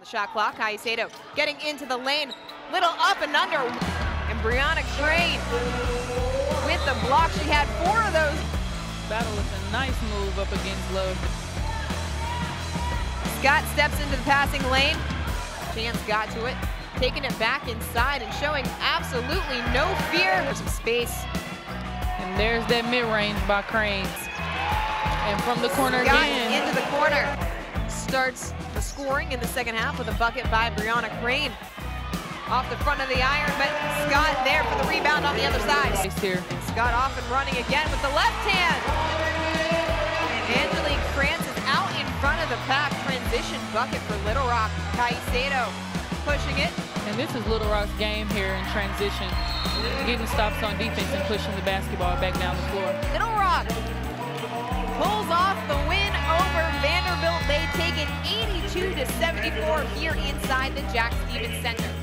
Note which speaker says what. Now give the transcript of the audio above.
Speaker 1: on the shot clock. Caicedo getting into the lane, little up and under. And Brianna Crane with the block. She had four of those.
Speaker 2: Battle with a nice move up against Love.
Speaker 1: Scott steps into the passing lane. Chance got to it, taking it back inside and showing absolutely no fear. There's some space.
Speaker 2: And there's that mid-range by Cranes. And from the corner
Speaker 1: Scott
Speaker 2: again.
Speaker 1: into the corner. Starts the scoring in the second half with a bucket by Brianna Crane. Off the front of the iron, but Scott there for the rebound on the other side.
Speaker 2: Nice here.
Speaker 1: Scott off and running again with the left hand. And Angelique Francis out in front of the pack. Transition bucket for Little Rock. Caicedo pushing it.
Speaker 2: And this is Little Rock's game here in transition. Getting stops on defense and pushing the basketball back down the floor.
Speaker 1: Little 72 to 74 here inside the Jack Stephens Center.